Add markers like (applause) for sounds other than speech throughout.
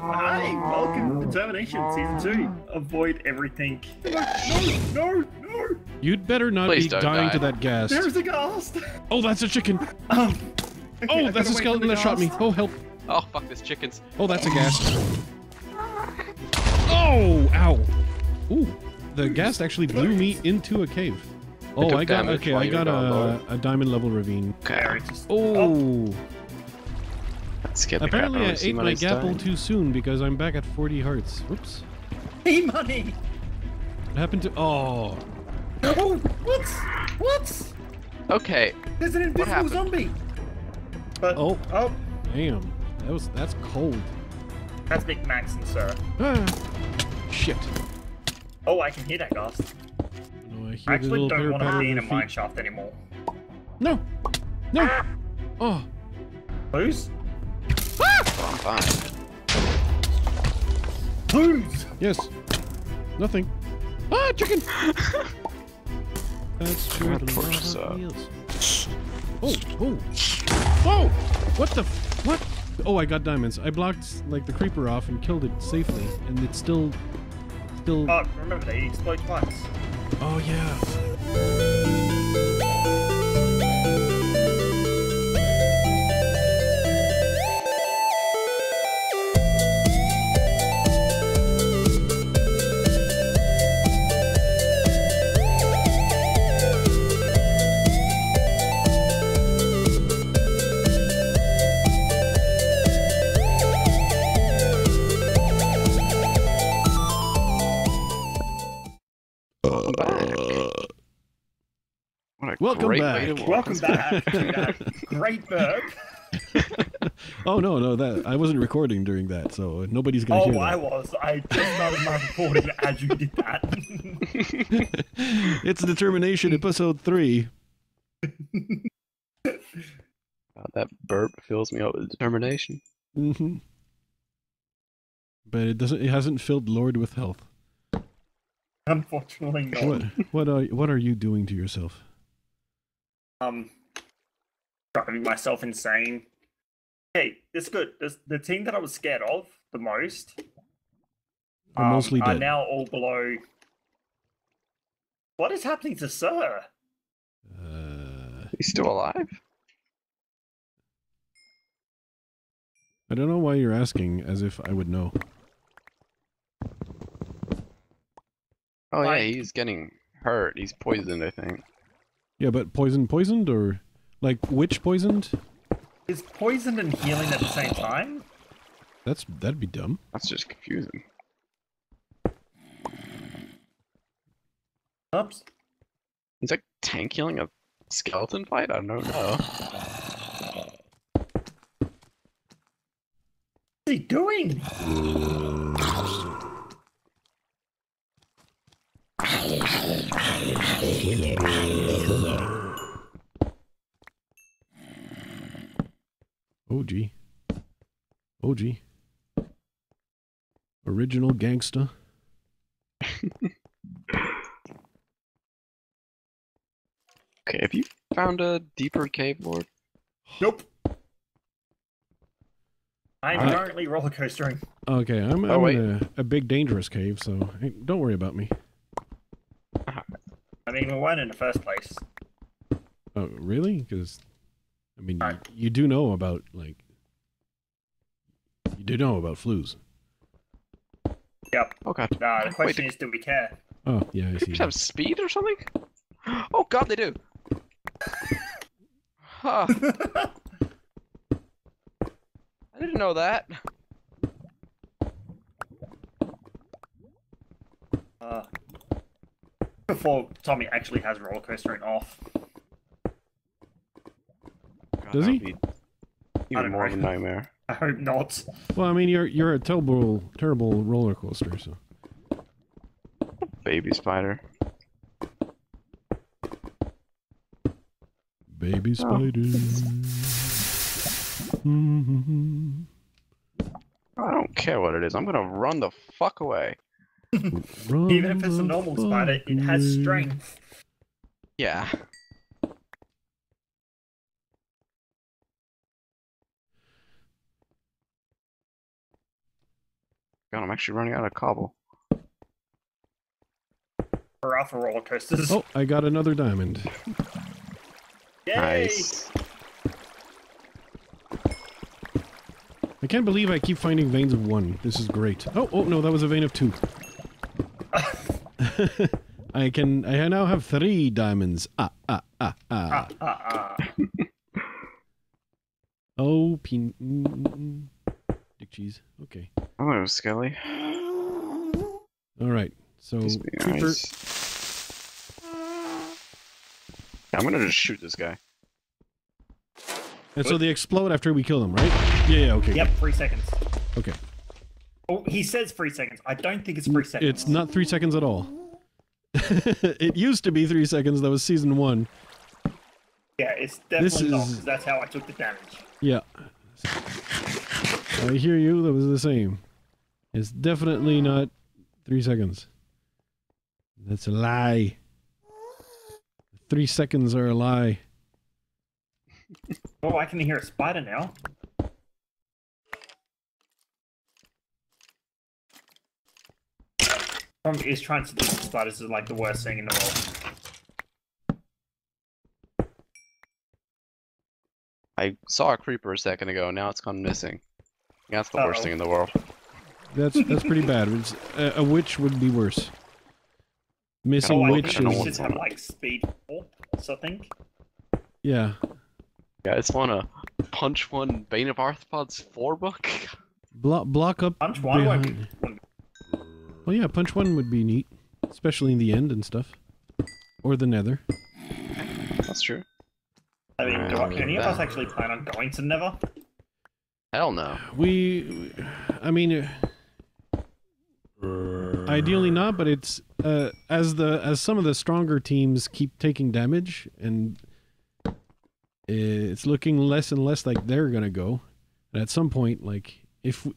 Hi, welcome to Determination Season 2. Avoid everything. No, no, no! You'd better not Please be dying die. to that ghast. There's a ghast! Oh, that's a chicken. Um, okay, Oh, I that's a skeleton that shot me. Oh, help. Oh, fuck this chickens. Oh, that's a ghast. Oh, ow. Ooh, the ghast actually blew me into a cave. Oh, took I got okay. I got a, a diamond level ravine. There, it Oh, That scared the crap apparently out of I me. See ate my gapple too soon because I'm back at 40 hearts. Whoops. (laughs) E-money! What happened to? Oh, Oh, what? What? Okay, There's an invisible zombie! But, Oh. oh, damn. That was that's cold. that's Big Max and Sir. Ah, shit. Oh, I can hear that ghast. No, I I hear the actually little don't want to be in a of feet. mine shaft anymore. No, no. Oh, Lose? I'm fine. Lose! yes. Nothing. Ah, chicken. (laughs) That's where the torch lava up. is. Oh, oh, whoa! What the? What? Oh, I got diamonds. I blocked like the creeper off and killed it safely, and it's still, still. Oh, remember, they explode twice. Oh yeah. Welcome great back. way to Welcome back to that (laughs) great burp. (laughs) Oh no, no, that I wasn't recording during that, so nobody's gonna Oh, hear I was. I just started my recording as you did that. (laughs) it's determination, episode three. God, that burp fills me up with determination. hmm But it doesn't. It hasn't filled Lord with health. Unfortunately, not. What? What are? What are you doing to yourself? Um, driving myself insane. Hey, it's good. This, the team that I was scared of the most Are um, mostly are dead. now all below. What is happening to Sir? Uh, He's still alive? I don't know why you're asking, as if I would know. Oh yeah, Like- he's getting hurt. He's poisoned, I think. Yeah, but poison, poisoned, or like which poisoned? Is poisoned and healing at the same time? That's that'd be dumb. That's just confusing. Oops. He's like tank healing a skeleton fight? I don't know. What's he doing? Oh, OG. OG. Oh, Original gangster. (laughs) Okay, have you found a deeper cave, Lord? Nope. I'm I- currently roller coastering. Okay, I'm, Oh, I'm in a, a big dangerous cave, so hey, don't worry about me. I mean, we weren't in the first place. Oh, really? Because, I mean, you, Right. you do know about like, you do know about flues. Yep. Oh god. Nah, the question the is, do we care? Oh, yeah, I see. creepers have speed or something? (gasps) Oh god, they do. Huh. (laughs) I didn't know that. uh, before Tommy actually has roller coastering off. God, Does he? be I Even more of a nightmare. (laughs) I hope not. Well, I mean, you're you're a terrible, terrible roller coaster. So Baby spider. baby Oh. spiders. Mhm. I don't care what it is. I'm gonna run the fuck away. Run Even if it's a normal spider, it has strength. Yeah. God, I'm actually running out of cobble. For alpha roller coasters. Oh, I got another diamond. Yay! Nice. I can't believe I keep finding veins of one. This is great. Oh, oh no, that was a vein of two. (laughs) I can. I now have three diamonds. Ah, ah, ah, ah. Ah, ah, ah. (laughs) Oh, pin. mm, mm, mm. Dick cheese. Okay. Hello, Skelly. All right. So Just be creeper. nice. I'm gonna just shoot this guy. And so they explode after we kill them, right? Yeah. Yeah. Okay. Yep, three seconds. Okay. Oh, he says three seconds. I don't think it's three seconds. It's not three seconds at all. (laughs) it used to be three seconds. That was season one. Yeah, it's This definitely not, is- that's how I took the damage. Yeah. I hear you. That was the same. It's definitely not three seconds. That's a lie. Three seconds are a lie. (laughs) Oh, I can hear a spider now. Problem is trying to do spiders is like the worst thing in the world. I saw a creeper a second ago. Now it's gone missing. That's the worst Uh-oh. thing in the world. That's that's pretty bad. It's, a, a witch would be worse. Missing Oh, I witch think know is have like speed four or something. yeah. Yeah, it's want to punch one Bane of Arthropods four book. Block block up. Punch one behind- won't- Well, yeah, punch one would be neat, especially in the end and stuff, or the Nether. That's true. I mean, do Alright, I, any of us actually plan on going to Nether? Hell no. We, I mean, uh, ideally not, but it's uh, as the as some of the stronger teams keep taking damage, and it's looking less and less like they're gonna go. And at some point, like if we,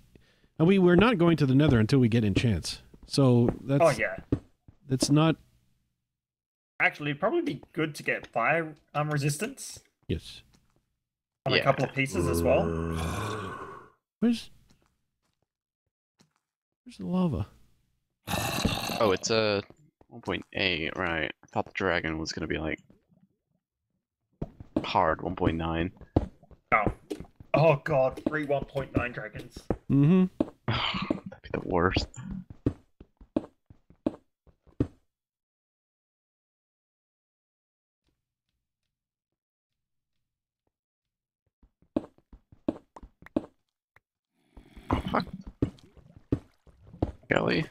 and we we're not going to the Nether until we get enchants, so that's Oh yeah. that's not Actually, it'd probably be good to get fire um, resistance yes. on a couple of pieces as well. (sighs) Where's where's the lava? Oh, it's a 1.8, right. I thought the dragon was gonna be like hard 1.9. Oh. Oh god, three 1.9 dragons. Mm-hmm. (sighs) That'd be the worst. Kelly.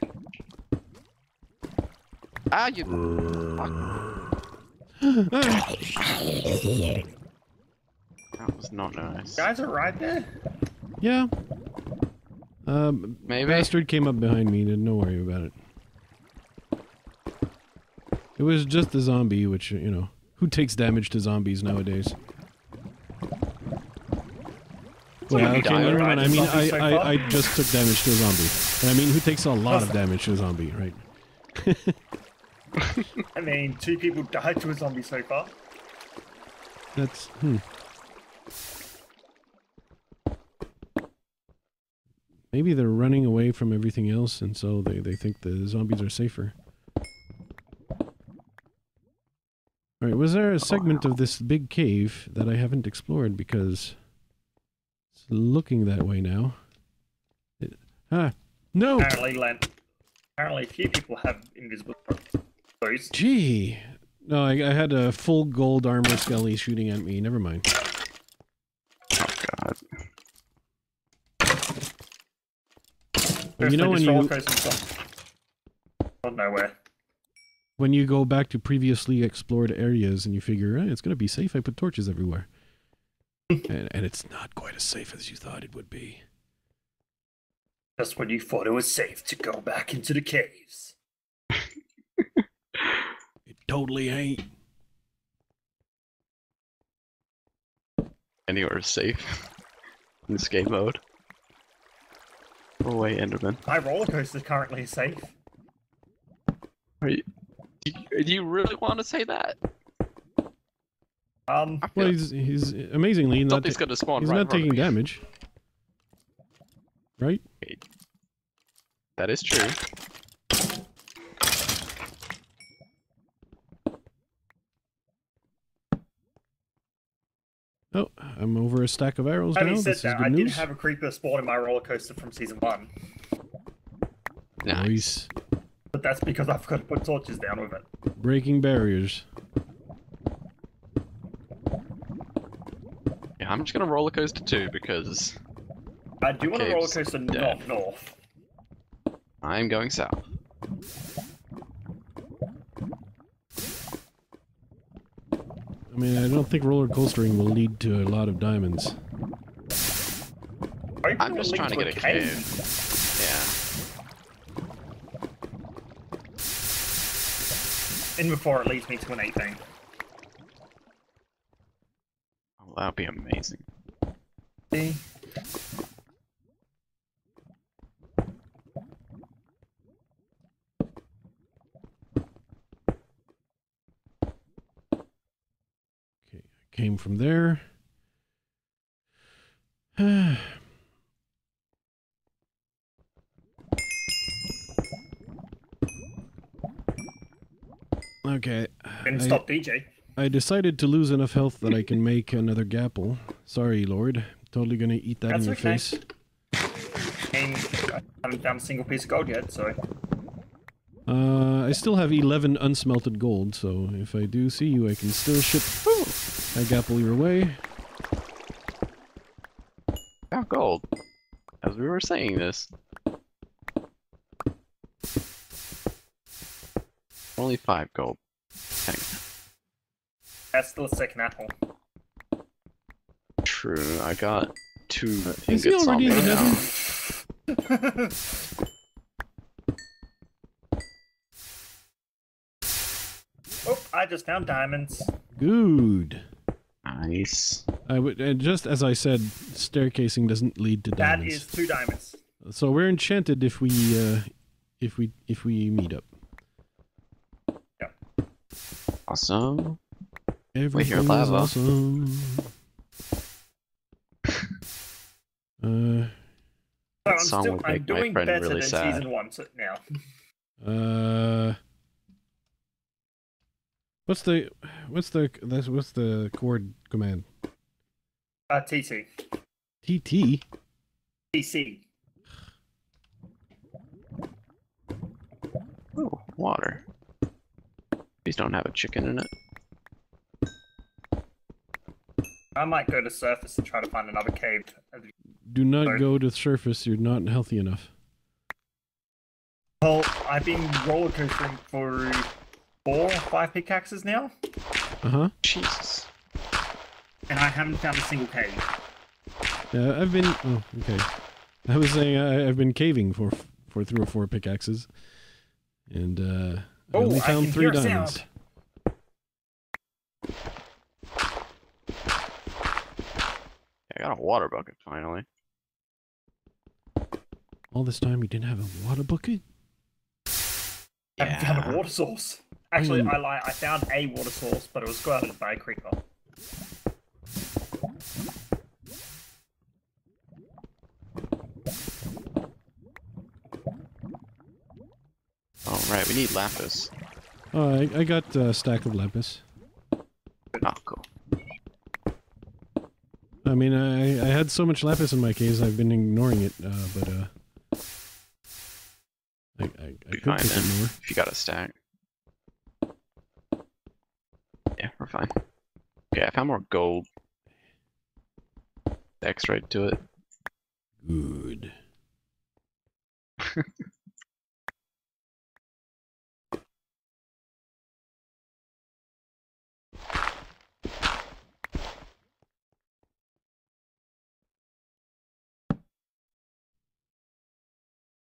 Ah, you. Fuck. That was not nice. Guys are right there. yeah. Um, Maybe. bastard came up behind me. Didn't no worry about it. It was just the zombie, which you know, who takes damage to zombies nowadays? Well, Somebody okay, died, never mind. I mean, I, I. I just took damage to a zombie. And I mean, who takes a lot of Awesome. damage to a zombie, right? (laughs) I mean, two people died to a zombie so far. That's hmm. Maybe they're running away from everything else, and so they, they think the zombies are safer. Alright, was there a segment of this big cave that I haven't explored because it's looking that way now? It- ah, no! Apparently, Len, apparently, a few people have invisible clothes. Gee! No, I, I had a full gold armor skelly shooting at me. Never mind. Oh god. Well, you know when you roller coaster's gone- gone nowhere. when you go back to previously explored areas and you figure eh, it's going to be safe, I put torches everywhere. And, and it's not quite as safe as you thought it would be. Just when you thought it was safe to go back into the caves. (laughs) It totally ain't. Anywhere safe in escape mode. Oh, go away, Enderman. My roller coaster is currently safe. Are you, do, you, do you really want to say that? Um, Well, he's, he's amazingly not. Something's gonna spawn. He's right not in front of taking damage. Right? That is true. Oh, I'm over a stack of arrows Having now. said This is that, good I did news. have a creeper spawn in my roller coaster from season one, Nice. but that's because I forgot to put torches down with it. Breaking barriers. I'm just gonna roller coaster too because I do want a Okay, roller coaster dead. not north. I'm going south. I mean, I don't think roller coastering will lead to a lot of diamonds. I'm just trying to get a cave. Yeah. In before it leads me to an 18. Oh, that'd be amazing. See? Okay, I came from there. (sighs) okay. Didn't I- stop DJ. I decided to lose enough health that I can make another gapple. Sorry, Lord. Totally gonna eat that in your okay. face. And I haven't found a single piece of gold yet, so Uh, I still have 11 unsmelted gold, so if I do see you, I can still ship a gapple your way. Oh, gold. As we were saying this. Only five gold. Dang. That's still a second apple. True, I got two Is he ingots on already me in the now. nether? (laughs) oh, I just found diamonds. Good. Nice. I would, and just as I said, staircasing doesn't lead to That diamonds. is two diamonds. So we're enchanted if we, uh, if we, if we meet up. Yeah. Awesome. Everything's lava. awesome. Uh, (laughs) So I'm song still would I'm make my doing friend better really than sad. season one so now. (laughs) uh, what's the, what's the, this what's the chord command? Uh, TT. TT. TC. Ooh, water. These don't have a chicken in it. I might go to surface and try to find another cave. Do not Sorry. go to the surface. You're not healthy enough. Well, I've been roller coastering for four five pickaxes now, Uh huh. Jesus. and I haven't found a single cave. Yeah, I've been. Oh, okay. I was saying I, I've been caving for for three or four pickaxes, and uh, I Oh, only I found can three hear a diamonds. sound. I got a water bucket finally. All this time you didn't have a water bucket. I haven't found a Yeah. water source. Actually, Hmm. I lie. I found a water source, but it was guarded by a creeper. Oh right, we need lapis. Oh, I, I got a stack of lapis. Oh cool. I mean, I I had so much lapis in my caves, I've been ignoring it. Uh, but uh, I I, I could pick it more. If you got a stack. Yeah, we're fine. Okay, I found more gold. X right to it. Good. (laughs)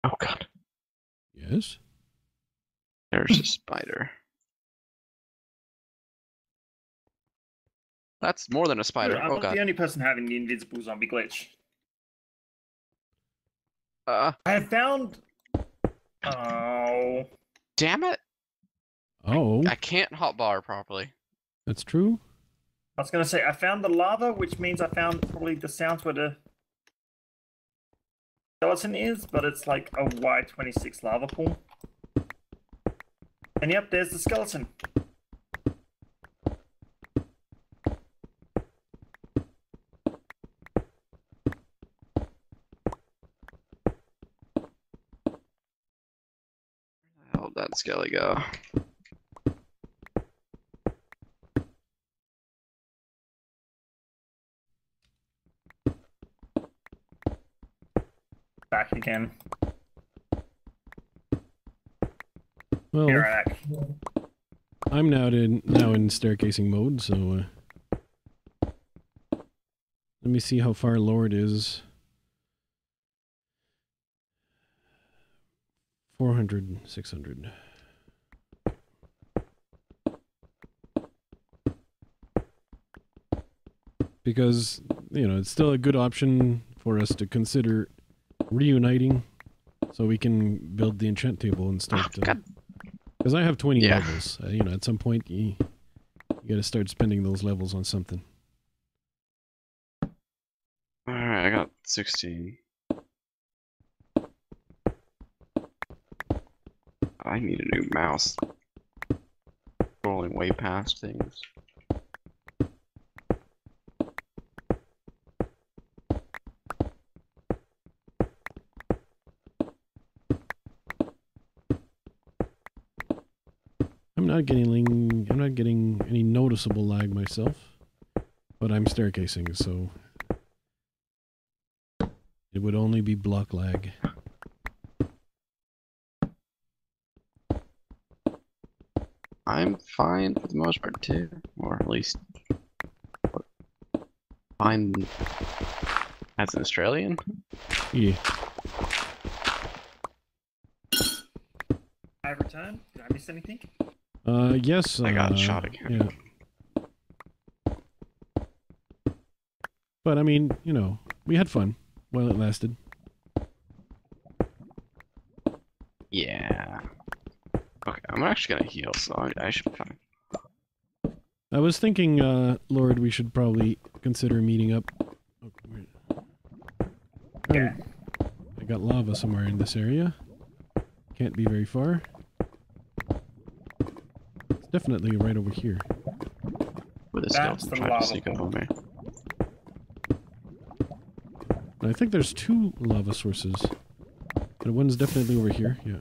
Oh god. Yes. There's a spider. That's more than a spider. I'm Oh not god. the only person having the invisible zombie glitch. Uh, I have found. Oh, damn it! Oh, I can't hotbar properly. that's true. I was gonna say I found the lava, which means I found probably the sounds where the skeleton is, but it's like a Y26 lava pool. And yep, there's the skeleton. How'd that skelly go? Back again. Well. I'm now in now in staircasing mode, so uh, let me see how far Lord is. 400, 600. Because, you know, it's still a good option for us to consider reuniting so we can build the enchant table and start to... Because I have 20 Yeah. levels. Uh, you know, at some point, you, you got to start spending those levels on something. Alright, I got 16. I need a new mouse. Rolling way past things. Not getting I'm not getting any noticeable lag myself, but I'm staircasing, so it would only be block lag. I'm fine for the most part too, or at least fine as an Australian. Yeah. I return. Did I miss anything? Uh, yes. I got uh, shot again. Yeah. But I mean, you know, we had fun while it lasted. Yeah. Okay, I'm actually gonna heal, so I, I should be fine. I was thinking, uh, Lord, we should probably consider meeting up. Oh. Yeah. I got lava somewhere in this area. Can't be very far. It's definitely right over here. With a That's skeleton the trying to sneak up on me. And I think there's two lava sources. But one's definitely over here. Yeah.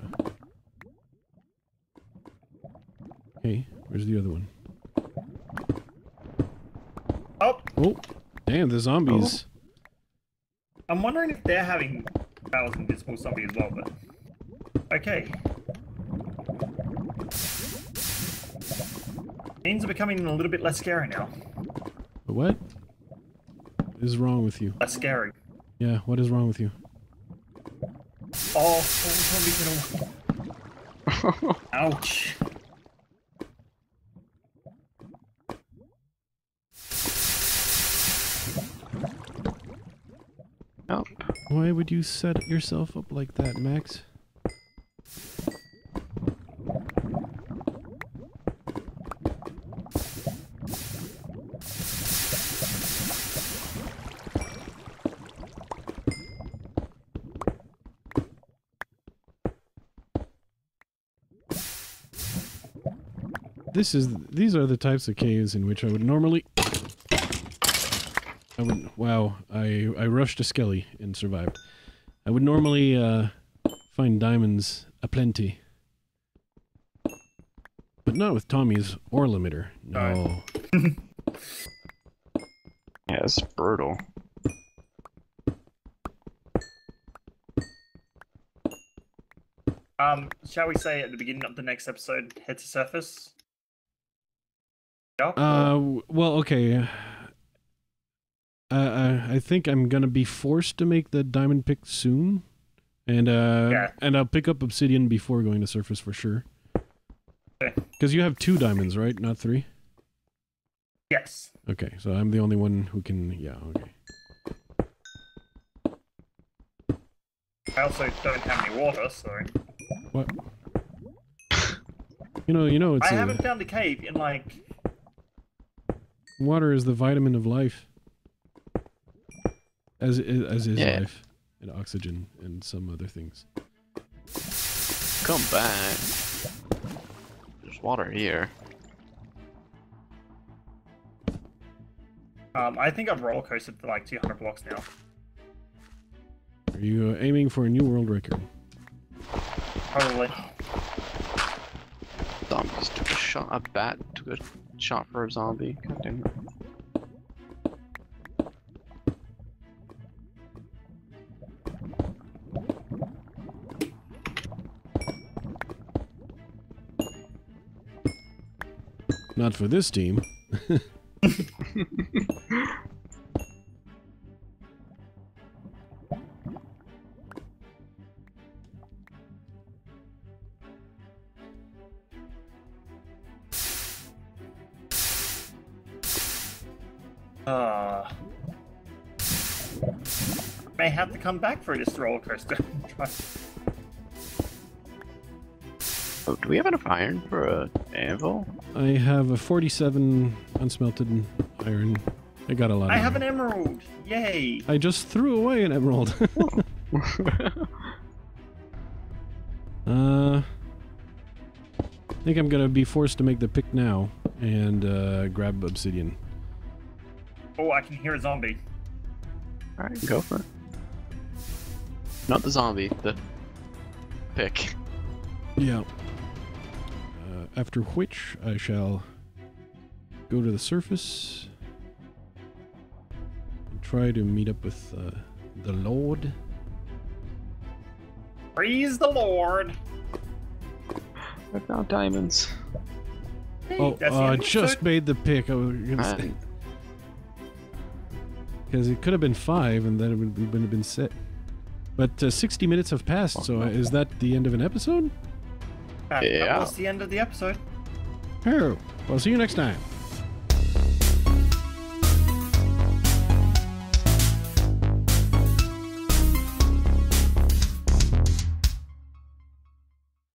Hey, where's the other one? Oh, Oh, damn, the zombies. Oh. I'm wondering if they're having battles invisible zombie as well, but okay. Things are becoming a little bit less scary now. What is wrong with you? Less scary. Yeah, what is wrong with you? Oh, zombies in a... Ouch. Why would you set yourself up like that, Max? This is these are the types of caves in which I would normally I would wow, I I rushed a skelly and survived. I would normally uh find diamonds aplenty. But not with Tommy's ore limiter. No. (laughs) yeah, it's brutal. Um, shall we say at the beginning of the next episode, head to surface? Yeah. Uh well okay. Uh, I I think I'm gonna be forced to make the diamond pick soon. And uh Yeah. and I'll pick up obsidian before going to surface for sure. Okay. Because you have two diamonds, right? Not three? yes. Okay, so I'm the only one who can yeah, okay. I also don't have any water, so What? You know, you know, it's I a, haven't found a cave in like water is the vitamin of life. As i- as is Yeah. life, and oxygen and some other things. Come back. There's water here. Um, I think I've roller coasted to like 200 blocks now. Are you uh, aiming for a new world record? Probably. Zombies took a shot. A bat took a shot for a zombie. God damn it. Not for this team. (laughs) (laughs) (laughs) Uh, may have to come back for this roller coaster. Oh, do we have enough iron for a anvil? I have a 47 unsmelted iron. I got a lot. I of have iron. an emerald! Yay! I just threw away an emerald. (laughs) uh, I think I'm gonna be forced to make the pick now and uh, grab obsidian. Oh, I can hear a zombie. Alright, go for it. Not the zombie, the pick. Yeah. Uh, after which I shall go to the surface and try to meet up with uh, the Lord. Praise the Lord! I found diamonds. Hey, Oh, that's the uh, I just made the pick. I because it could have been five, and then it would, it would have been set. But uh, 60 minutes have passed, so uh, is that the end of an episode? Uh, Yeah. That was the end of the episode. Oh, well, see you next time.